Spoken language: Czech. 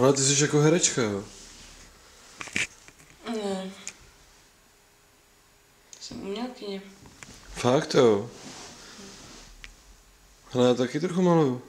Ale ty jsi jako herečka, jo? Ne. Jsem umělkyně. Fakt jo. Ale já taky trochu maluju.